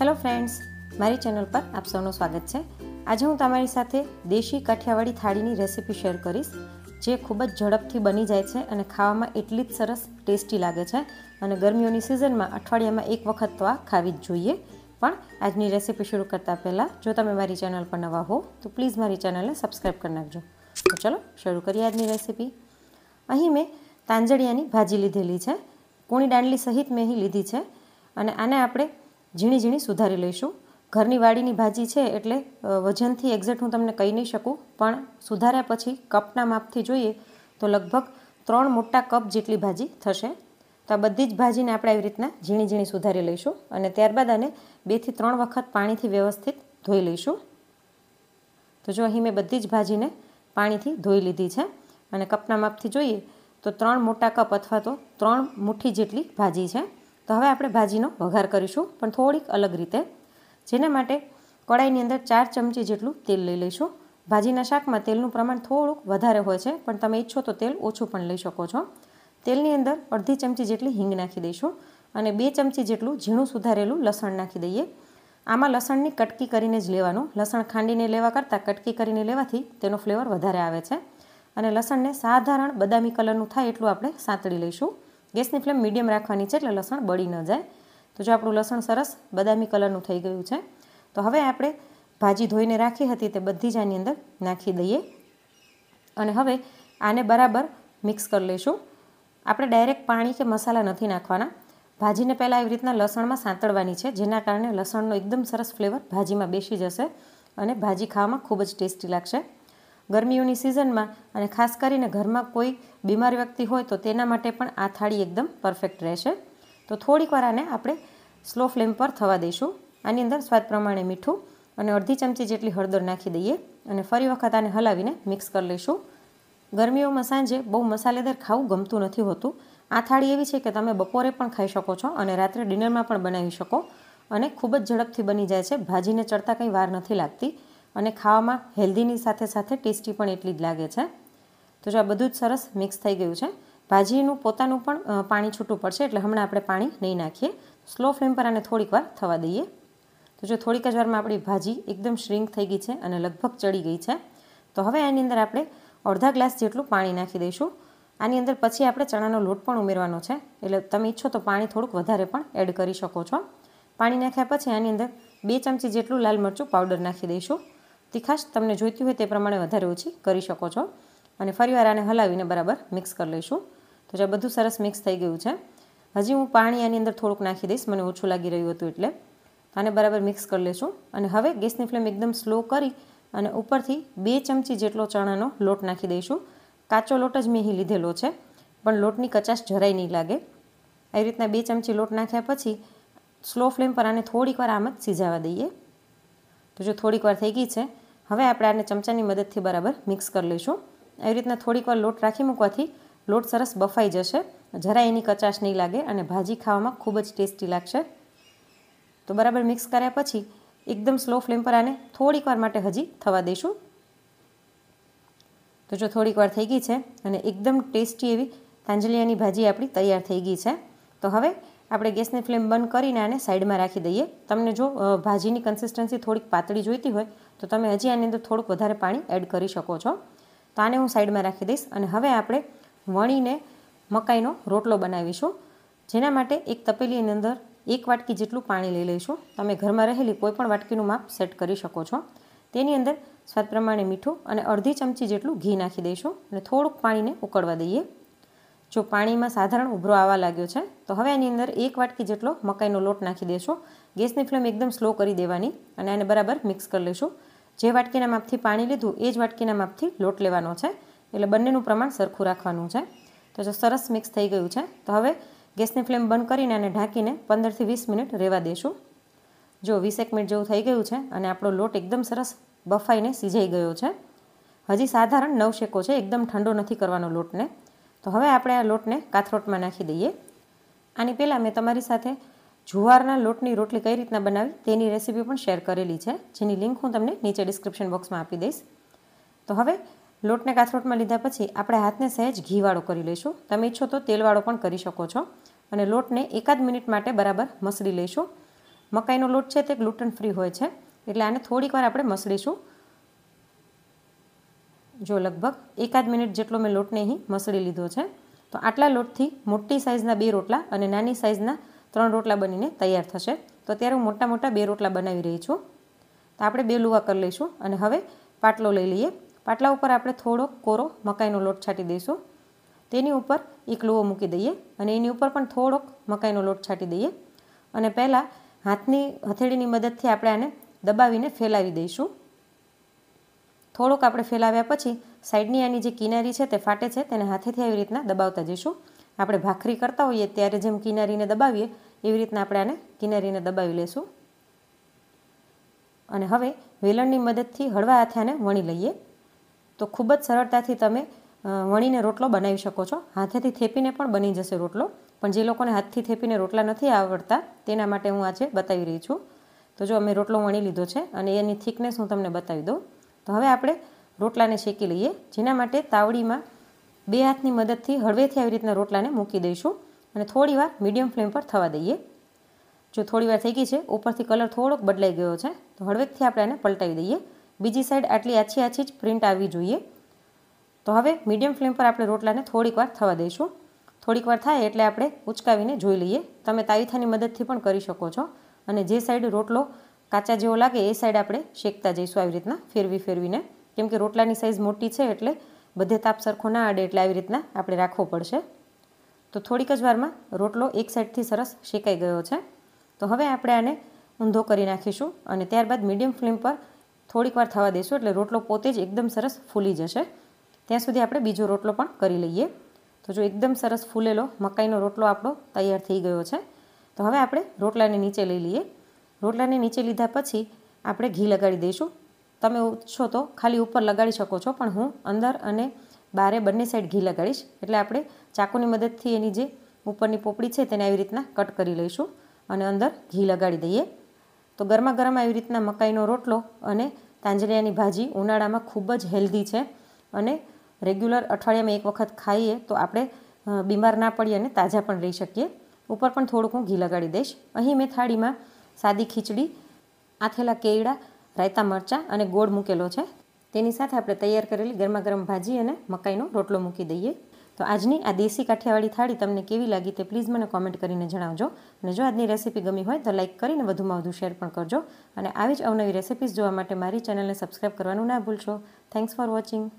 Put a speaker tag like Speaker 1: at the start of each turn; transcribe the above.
Speaker 1: Hello friends મારી channel પર આપ સૌનું સ્વાગત છે. આજે હું તમારી સાથે દેશી કાઠિયાવાડી થાળીની રેસીપી શેર કરીશ, જે ખૂબ જ ઝડપથી બની જાય છે અને ખાવામાં એટલી જ સરસ ટેસ્ટી લાગે છે અને ગરમીઓની સિઝનમાં અઠવાડિયામાં એક વખત તો આ ખાવી જ જોઈએ. પણ આજની રેસીપી શરૂ કરતાં પહેલાં, જો તમે મારી ચેનલ પર નવા હો, તો પ્લીઝ મારી ચેનલને સબસ્ક્રાઈબ કરી નાખજો. તો ચલો, શરૂ કરીએ આજની રેસીપી અહીં મેં તાંજળિયાની ભાજી લીધેલી છે, કૂણી દાંડલી સહિત મેં અહીં લીધી છે અને આને આપણે ઝીણી ઝીણી સુધારી લઈશું. ઘરની વાડીની ભાજી છે એટલે વજનથી એક્ઝેક્ટ હું તમને કહી નહીં શકું, પણ સુધાર્યા પછી કપના માપથી જોઈએ તો લગભગ ત્રણ મોટા કપ જેટલી ભાજી થશે. તો આ બધી જ ભાજીને આપણે આવી રીતના ઝીણી ઝીણી સુધારી લઈશું અને ત્યારબાદ આને બેથી ત્રણ વખત પાણીથી વ્યવસ્થિત ધોઈ લઈશું. તો જો અહીં મેં બધી જ ભાજીને પાણીથી ધોઈ લીધી છે અને કપના માપથી જોઈએ તો ત્રણ મોટા કપ અથવા તો ત્રણ મુઠ્ઠી જેટલી ભાજી છે. તો હવે આપણે ભાજીનો વઘાર કરીશું, પણ થોડીક અલગ રીતે. જેના માટે કડાઈની અંદર ચાર ચમચી જેટલું તેલ લઈ લઈશું. ભાજીના શાકમાં તેલનું પ્રમાણ થોડુંક વધારે હોય છે, પણ તમે ઈચ્છો તો તેલ ઓછું પણ લઈ શકો છો. તેલની અંદર અડધી ચમચી જેટલી હિંગ નાખી દઈશું અને બે ચમચી જેટલું ઝીણું સુધારેલું લસણ નાખી દઈએ. આમાં લસણની કટકી કરીને જ લેવાનું. લસણ ખાંડીને લેવા કરતાં કટકી કરીને લેવાથી તેનો ફ્લેવર વધારે આવે છે. અને લસણને સાધારણ બદામી કલરનું થાય એટલું આપણે સાંતળી લઈશું. ગેસની ફ્લેમ મીડિયમ રાખવાની છે એટલે લસણ બળી ન જાય. તો જો આપણું લસણ સરસ બદામી કલરનું થઈ ગયું છે, તો હવે આપણે ભાજી ધોઈને રાખી હતી તે બધી જ આની અંદર નાખી દઈએ. અને હવે આને બરાબર મિક્સ કરી લઈશું. આપણે ડાયરેક્ટ પાણી કે મસાલા નથી નાખવાના. ભાજીને પહેલાં એવી રીતના લસણમાં સાંતળવાની છે, જેના કારણે લસણનો એકદમ સરસ ફ્લેવર ભાજીમાં બેસી જશે અને ભાજી ખાવામાં ખૂબ જ ટેસ્ટી લાગશે. ગરમીઓની સિઝનમાં અને ખાસ કરીને ઘરમાં કોઈ બીમાર વ્યક્તિ હોય તો તેના માટે પણ આ થાળી એકદમ પરફેક્ટ રહેશે. તો થોડીક વાર આને આપણે સ્લો ફ્લેમ પર થવા દઈશું. આની અંદર સ્વાદ પ્રમાણે મીઠું અને અડધી ચમચી જેટલી હળદર નાખી દઈએ અને ફરી વખત આને હલાવીને મિક્સ કરી લઈશું. ગરમીઓમાં સાંજે બહુ મસાલેદાર ખાવું ગમતું નથી હોતું. આ થાળી એવી છે કે તમે બપોરે પણ ખાઈ શકો છો અને રાત્રે ડિનરમાં પણ બનાવી શકો અને ખૂબ જ ઝડપથી બની જાય છે. ભાજીને ચડતા કંઈ વાર નથી લાગતી. અને ખાવામાં હેલ્ધીની સાથે સાથે ટેસ્ટી પણ એટલી જ લાગે છે. તો જો આ બધું જ સરસ મિક્સ થઈ ગયું છે. ભાજીનું પોતાનું પણ પાણી છૂટું પડશે એટલે હમણાં આપણે પાણી નહીં નાખીએ. સ્લો ફ્લેમ પર આને થોડીક વાર થવા દઈએ. તો જો થોડીક જ વારમાં આપણી ભાજી એકદમ શ્રિંક થઈ ગઈ છે અને લગભગ ચડી ગઈ છે. તો હવે આની અંદર આપણે અડધા ગ્લાસ જેટલું પાણી નાખી દઈશું. આની અંદર પછી આપણે ચણાનો લોટ પણ ઉમેરવાનો છે. એટલે તમે ઈચ્છો તો પાણી થોડુંક વધારે પણ એડ કરી શકો છો. પાણી નાખ્યા પછી આની અંદર બે ચમચી જેટલું લાલ મરચું પાવડર નાખી દઈશું. તીખાશ તમને જોઈતી હોય તે પ્રમાણે વધારે ઓછી કરી શકો છો. અને ફરીવાર આને હલાવીને બરાબર મિક્સ કરી લઈશું. તો જે બધું સરસ મિક્સ થઈ ગયું છે. હજી હું પાણી આની અંદર થોડુંક નાખી દઈશ. મને ઓછું લાગી રહ્યું હતું એટલે. આને બરાબર મિક્સ કરી લઈશું. અને હવે ગેસની ફ્લેમ એકદમ સ્લો કરી અને ઉપરથી બે ચમચી જેટલો ચણાનો લોટ નાખી દઈશું. કાચો લોટ જ મેં અહીં લીધેલો છે. પણ લોટની કચાશ જરાય નહીં લાગે. આવી રીતના બે ચમચી લોટ નાખ્યા પછી સ્લો ફ્લેમ પર આને થોડીક વાર આમ જ સિઝાવા દઈએ. તો જો થોડીક વાર થઈ ગઈ છે, હવે આપણે આને ચમચાની મદદથી બરાબર મિક્સ કરી લઈશું. આવી રીતના થોડીક વાર લોટ રાખી મૂકવાથી લોટ સરસ બફાઈ જશે જરા એની કચાશ નહીં લાગે અને ભાજી ખાવામાં ખૂબ જ ટેસ્ટી લાગશે. તો બરાબર મિક્સ કર્યા પછી એકદમ સ્લો ફ્લેમ પર આને થોડીક વાર માટે હજી થવા દઈશું. તો જો થોડીક વાર થઈ ગઈ છે અને એકદમ ટેસ્ટી એવી તાંજલિયાની ભાજી આપણી તૈયાર થઈ ગઈ છે. તો હવે આપણે ગેસની ફ્લેમ બંધ કરીને આને સાઈડમાં રાખી દઈએ. તમને જો ભાજીની કન્સિસ્ટન્સી થોડીક પાતળી જોઈતી હોય, તો તમે હજી આની અંદર થોડુંક વધારે પાણી એડ કરી શકો છો. તો આને હું સાઈડમાં રાખી દઈશ અને હવે આપણે વણીને મકાઈનો રોટલો બનાવીશું, જેના માટે એક તપેલીની અંદર એક વાટકી જેટલું પાણી લઈ લઈશું. તમે ઘરમાં રહેલી કોઈપણ વાટકીનું માપ સેટ કરી શકો છો. તેની અંદર સ્વાદ પ્રમાણે મીઠું અને અડધી ચમચી જેટલું ઘી નાખી દઈશું અને થોડુંક પાણીને ઉકળવા દઈએ. જો પાણીમાં સાધારણ ઉભરો આવવા લાગ્યો છે, તો હવે આની અંદર એક વાટકી જેટલો મકાઈનો લોટ નાખી દેશો. ગેસની ફ્લેમ એકદમ સ્લો કરી દેવાની અને આને બરાબર મિક્સ કરી લઈશું જે વાટકીના માપથી પાણી લીધું, એ જ વાટકીના માપથી લોટ લેવાનો છે. એટલે બંનેનું પ્રમાણ સરખું રાખવાનું છે. તો જો સરસ મિક્સ થઈ ગયું છે, તો હવે ગેસની ફ્લેમ બંધ કરીને અને ઢાંકીને પંદરથી વીસ મિનિટ રહેવા દેશું. જો વીસેક મિનિટ જેવું થઈ ગયું છે અને આપણો લોટ એકદમ સરસ બફાઈને સીજાઈ ગયો છે. હજી સાધારણ નવ શેકો છે, એકદમ ઠંડો નથી કરવાનો લોટને. તો હવે આપણે આ લોટને કાથરોટમાં નાખી દઈએ. આની પહેલાં મેં તમારી સાથે જુવારના લોટની રોટલી કઈ રીતના બનાવી તેની રેસીપી પણ શેર કરેલી છે, જેની લિંક હું તમને નીચે ડિસ્ક્રિપ્શન બોક્સમાં આપી દઈશ. તો હવે લોટને કાથરોટમાં લીધા પછી આપણે હાથને સહેજ ઘીવાળો કરી લઈશું. તમે ઈચ્છો તો તેલવાળો પણ કરી શકો છો. અને લોટને એકાદ મિનિટ માટે બરાબર મસળી લઈશું. મકાઈનો લોટ છે તે ગ્લુટન ફ્રી હોય છે, એટલે આને થોડીક વાર આપણે મસળીશું. જો લગભગ એકાદ મિનિટ જેટલો મેં લોટને અહીં મસળી લીધો છે, તો આટલા લોટથી મોટી સાઇઝના બે રોટલા અને નાની સાઇઝના ત્રણ રોટલા બનીને તૈયાર થશે. તો અત્યારે હું મોટા મોટા બે રોટલા બનાવી રહી છું. તો આપણે બે લુવા કરી લઈશું અને હવે પાટલો લઈ લઈએ. પાટલા ઉપર આપણે થોડો કોરો મકાઈનો લોટ છાંટી દઈશું. તેની ઉપર એક લુવો મૂકી દઈએ અને એની ઉપર પણ થોડોક મકાઈનો લોટ છાંટી દઈએ. અને પહેલાં હાથની, હથેળીની મદદથી આપણે આને દબાવીને ફેલાવી દઈશું. થોડુંક આપણે ફેલાવ્યા પછી સાઈડની આની જે કિનારી છે તે ફાટે છે, તેને હાથેથી આવી રીતના દબાવતા જઈશું. આપણે ભાખરી કરતા હોઈએ ત્યારે જેમ કિનારીને દબાવીએ, એવી રીતના આપણે આને કિનારીને દબાવી લઈશું અને હવે વેલણની મદદથી હળવા હાથે આને વણી લઈએ. તો ખૂબ જ સરળતાથી તમે વણીને રોટલો બનાવી શકો છો. હાથેથી થેપીને પણ બની જશે રોટલો. પણ જે લોકોને હાથથી થેપીને રોટલા નથી આવડતા, તેના માટે હું આજે બતાવી રહી છું. તો જો અમે રોટલો વણી લીધો છે અને એની થિકનેસ હું તમને બતાવી દઉં. તો હવે આપણે રોટલાને શેકી લઈએ, જેના માટે તાવડીમાં બે હાથની મદદથી હળવેથી આવી રીતના રોટલાને મૂકી દઈશું અને થોડીવાર મીડિયમ ફ્લેમ પર થવા દઈએ. જો થોડીવાર થઈ ગઈ છે, ઉપરથી કલર થોડોક બદલાઈ ગયો છે, તો હળવેથી આપણે આને પલટાવી દઈએ. બીજી સાઈડ આટલી આછી આછી જ પ્રિન્ટ આવવી જોઈએ. તો હવે મીડિયમ ફ્લેમ પર આપણે રોટલાને થોડીક વાર થવા દઈશું. થોડીક વાર થાય એટલે આપણે ઉચકાવીને જોઈ લઈએ. તમે તાવીથાની મદદથી પણ કરી શકો છો. અને જે સાઈડ રોટલો કાચા જેવો લાગે એ સાઈડ આપણે શેકતા જઈશું આવી રીતના, ફેરવી ફેરવીને. કેમ કે રોટલાની સાઇઝ મોટી છે એટલે બધે તાપ સરખો ના આડે એટલે આવી રીતના આપણે રાખવો પડશે. તો થોડીક જ વારમાં રોટલો એક સાઈડથી સરસ શેકાઈ ગયો છે. તો હવે આપણે આને ઊંધો કરી નાખીશું અને ત્યારબાદ મીડિયમ ફ્લેમ પર થોડીક વાર થવા દઈશું એટલે રોટલો પોતે જ એકદમ સરસ ફૂલી જશે. ત્યાં સુધી આપણે બીજો રોટલો પણ કરી લઈએ. તો જો એકદમ સરસ ફૂલેલો મકાઈનો રોટલો આપણો તૈયાર થઈ ગયો છે. તો હવે આપણે રોટલાને નીચે લઈ લઈએ. રોટલાને નીચે લીધા પછી આપણે ઘી લગાડી દઈશું. તમે ઓછો તો ખાલી ઉપર લગાડી શકો છો, પણ હું અંદર અને બારે બંને સાઈડ ઘી લગાડીશ. એટલે આપણે ચાકુની મદદથી એની જે ઉપરની પોપડી છે તેને આવી રીતના કટ કરી લઈશું અને અંદર ઘી લગાડી દઈએ. તો ગરમા ગરમ આવી રીતના મકાઈનો રોટલો અને તાંજરિયાની ભાજી ઉનાળામાં ખૂબ જ હેલ્ધી છે અને રેગ્યુલર અઠવાડિયામાં એક વખત ખાઈએ તો આપણે બીમાર ના પડીએ અને તાજા પણ રહી શકીએ. ઉપર પણ થોડુંક હું ઘી લગાડી દઈશ. અહીં મેં થાળીમાં સાદી ખીચડી, આથેલા કેળા રાયતા મરચાં અને ગોળ મૂકેલો છે. તેની સાથે આપણે તૈયાર કરેલી ગરમા ગરમ ભાજી અને મકાઈનો રોટલો મૂકી દઈએ. તો આજની આ દેશી કાઠિયાવાડી થાળી તમને કેવી લાગી તે પ્લીઝ મને કોમેન્ટ કરીને જણાવજો. અને જો આજની રેસીપી ગમી હોય તો લાઇક કરીને વધુમાં વધુ શેર પણ કરજો. અને આવી જ અવનવી રેસીપીઝ જોવા માટે મારી ચેનલને સબસ્ક્રાઈબ કરવાનું ના ભૂલશો. Thanks for watching.